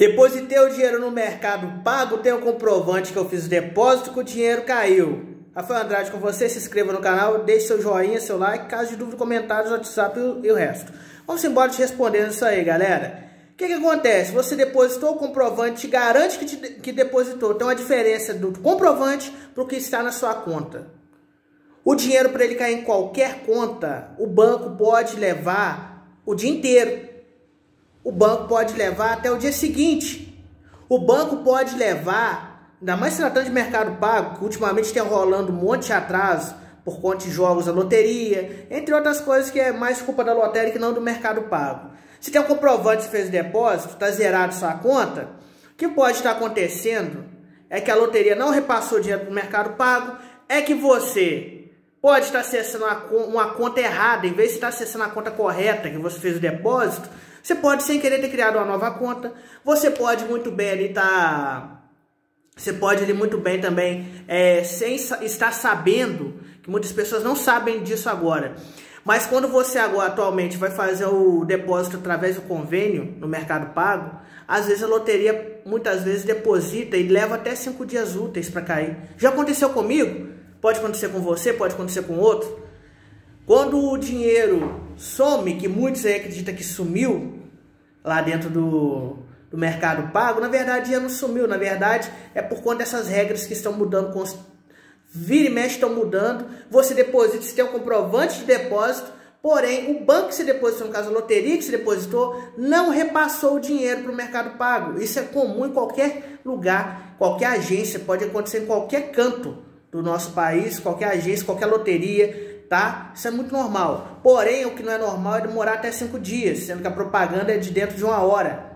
Depositei o dinheiro no mercado pago, tenho um comprovante que eu fiz o depósito que o dinheiro caiu. Rafael Andrade com você, se inscreva no canal, deixe seu joinha, seu like, caso de dúvida, comentários, WhatsApp e o resto. Vamos embora te respondendo isso aí, galera. O que, que acontece? Você depositou o comprovante, garante que, te, que depositou. Tem uma diferença do comprovante para o que está na sua conta. O dinheiro, para ele cair em qualquer conta, o banco pode levar o dia inteiro o banco pode levar até o dia seguinte. O banco pode levar, ainda mais se tratando de mercado pago, que ultimamente tem rolando um monte de atraso por conta de jogos da loteria, entre outras coisas que é mais culpa da lotérica que não do mercado pago. Se tem um comprovante que fez depósito, está zerado sua conta, o que pode estar acontecendo é que a loteria não repassou dinheiro para o mercado pago, é que você pode estar acessando uma, conta errada, em vez de estar acessando a conta correta que você fez o depósito, você pode, sem querer, ter criado uma nova conta. Você pode muito bem ali estar... Tá... Você pode ali muito bem também, é, sem estar sabendo, que muitas pessoas não sabem disso agora. Mas quando você agora atualmente vai fazer o depósito através do convênio no Mercado Pago, às vezes a loteria muitas vezes deposita e leva até cinco dias úteis para cair. Já aconteceu comigo? Pode acontecer com você, pode acontecer com outro. Quando o dinheiro some, que muitos aí acreditam que sumiu lá dentro do, do mercado pago, na verdade dinheiro não sumiu, na verdade é por conta dessas regras que estão mudando, vira e mexe estão mudando, você deposita, você tem um comprovante de depósito, porém o banco que se depositou, no caso a loteria que se depositou, não repassou o dinheiro para o mercado pago. Isso é comum em qualquer lugar, qualquer agência, pode acontecer em qualquer canto do nosso país, qualquer agência, qualquer loteria, tá? Isso é muito normal. Porém, o que não é normal é demorar até cinco dias, sendo que a propaganda é de dentro de uma hora.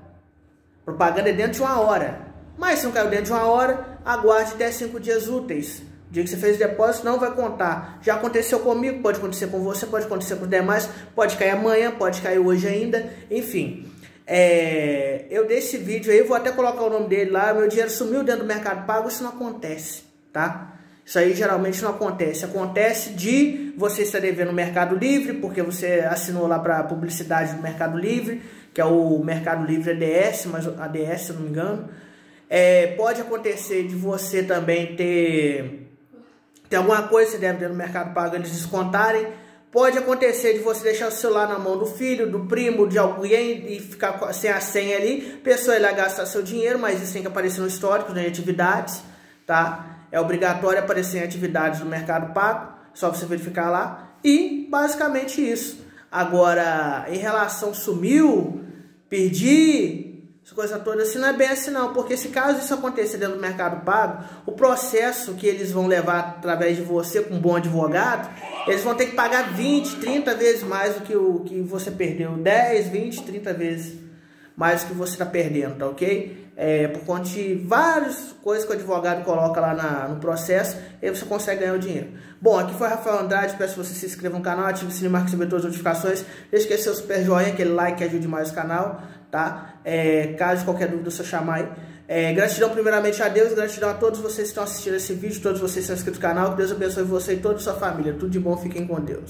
Propaganda é dentro de uma hora. Mas se não caiu dentro de uma hora, aguarde até cinco dias úteis. O dia que você fez o depósito não vai contar. Já aconteceu comigo, pode acontecer com você, pode acontecer com os demais, pode cair amanhã, pode cair hoje ainda, enfim. É, eu dei esse vídeo aí, vou até colocar o nome dele lá, meu dinheiro sumiu dentro do Mercado Pago, isso não acontece, tá? Isso aí geralmente não acontece. Acontece de você estar devendo no Mercado Livre, porque você assinou lá para publicidade do Mercado Livre, que é o Mercado Livre ADS, mas ADS, se não me engano. É, pode acontecer de você também ter, ter alguma coisa que você deve ter no Mercado Pago, eles descontarem. Pode acontecer de você deixar o celular na mão do filho, do primo, de alguém e ficar sem a senha ali. A pessoa ir lá gastar seu dinheiro, mas isso tem que aparecer no histórico, né, atividades, tá? É obrigatório aparecer em atividades do Mercado Pago, só você verificar lá. E basicamente isso. Agora, em relação sumiu, perdi, essa coisa toda, assim não é bem assim não, porque se caso isso acontecer dentro do Mercado Pago, o processo que eles vão levar através de você com um bom advogado, eles vão ter que pagar 20, 30 vezes mais do que o que você perdeu, 10, 20, 30 vezes mais do que você está perdendo, tá ok? é, por conta de várias coisas que o advogado coloca lá na, no processo, aí você consegue ganhar o dinheiro. Bom, aqui foi Rafael Andrade, peço que você se inscreva no canal, ative o sininho para receber todas as notificações, deixe que seu super joinha, aquele like que ajude mais o canal, tá? É, caso qualquer dúvida, você chamar aí. É, gratidão primeiramente a Deus, gratidão a todos vocês que estão assistindo esse vídeo, todos vocês que estão inscritos no canal, que Deus abençoe você e toda a sua família. Tudo de bom, fiquem com Deus.